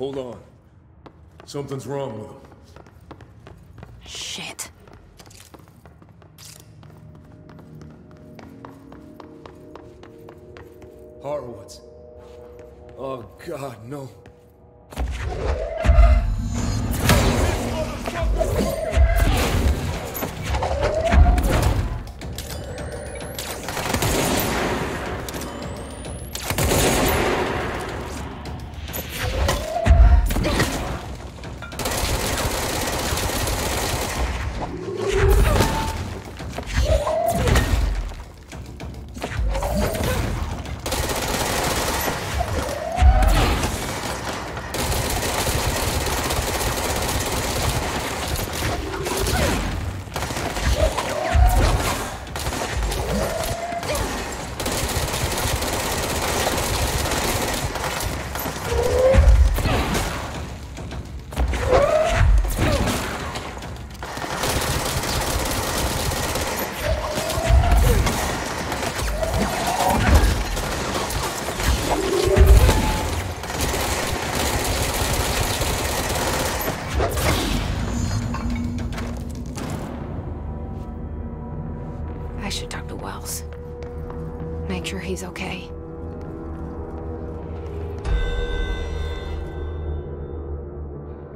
Hold on. Something's wrong with him. Shit. Horowitz. Oh, God, no.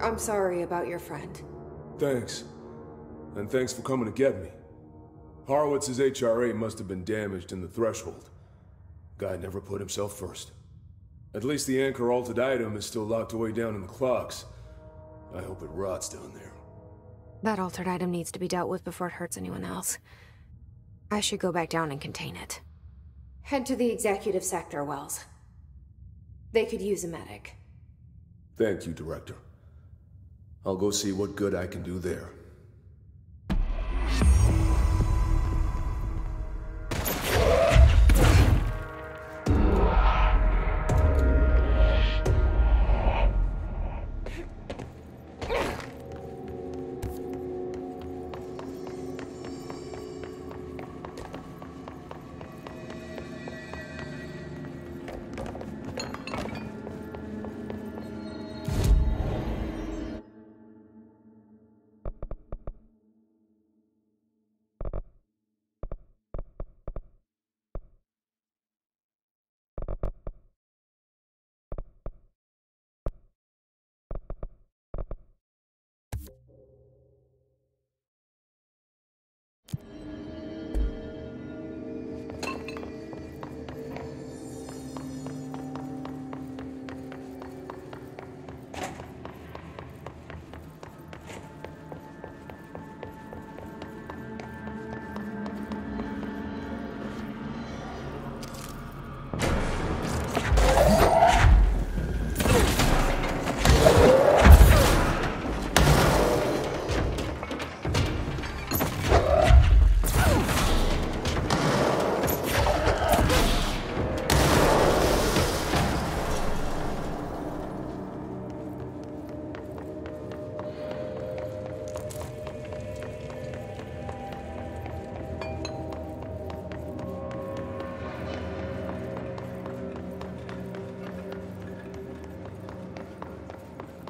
I'm sorry about your friend. Thanks. And thanks for coming to get me. Horowitz's HRA must have been damaged in the threshold. Guy never put himself first. At least the anchor altered item is still locked away down in the clocks. I hope it rots down there. That altered item needs to be dealt with before it hurts anyone else. I should go back down and contain it. Head to the executive sector, Wells. They could use a medic. Thank you, Director. I'll go see what good I can do there.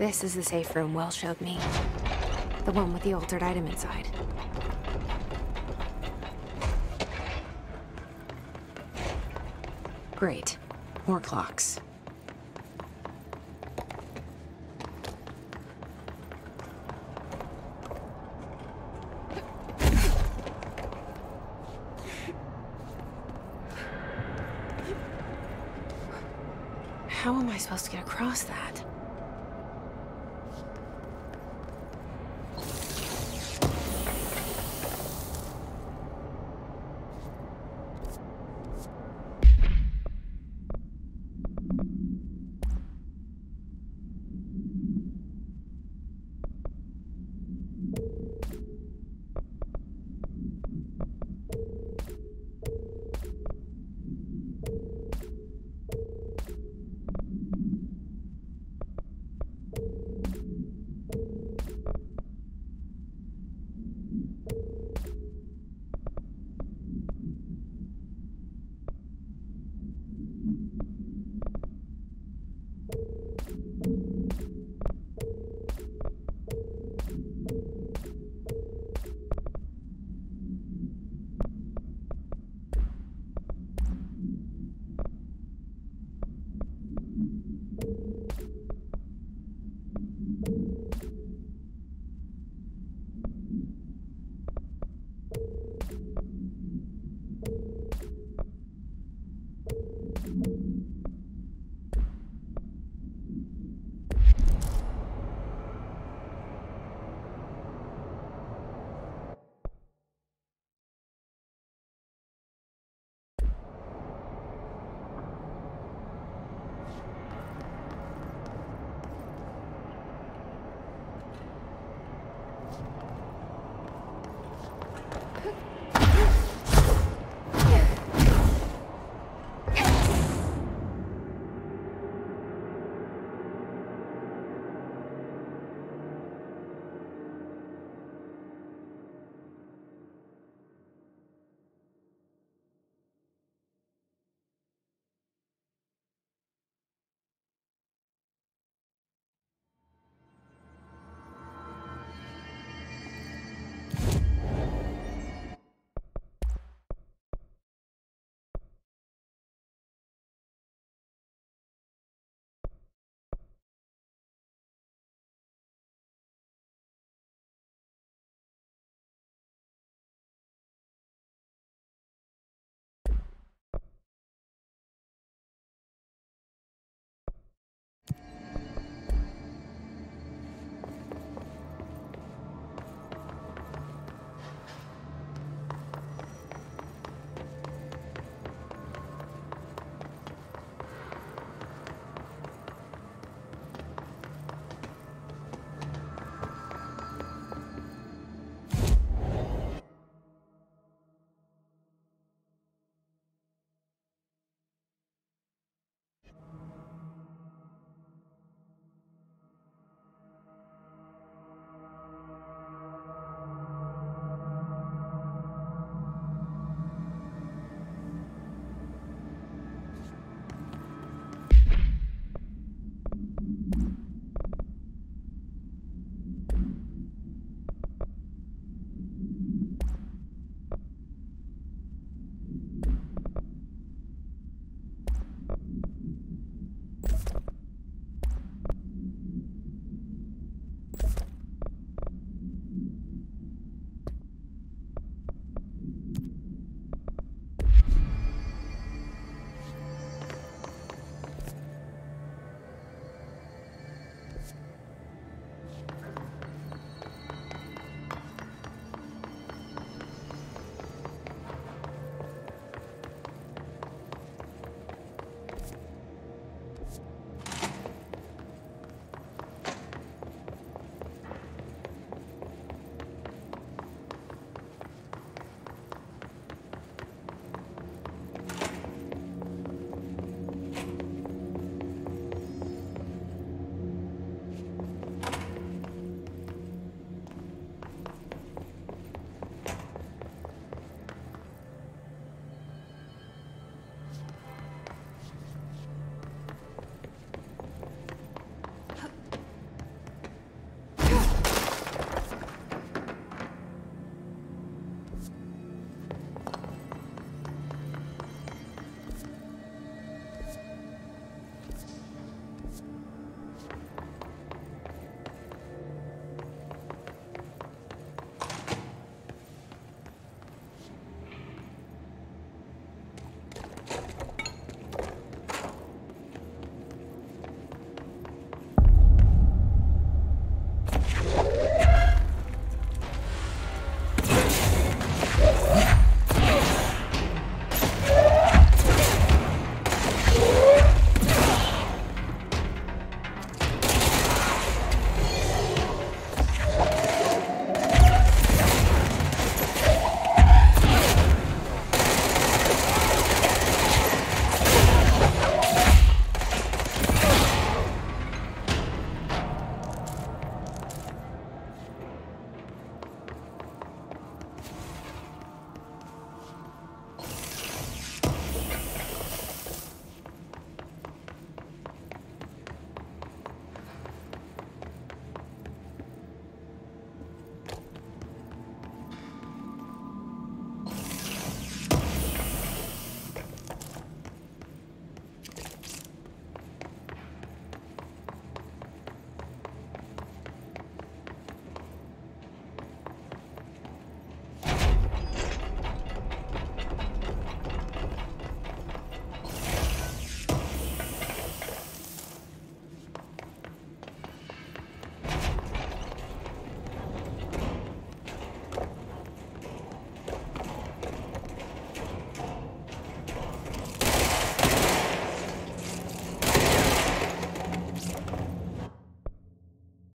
This is the safe room Wells showed me. The one with the altered item inside. Great. More clocks. How am I supposed to get across that?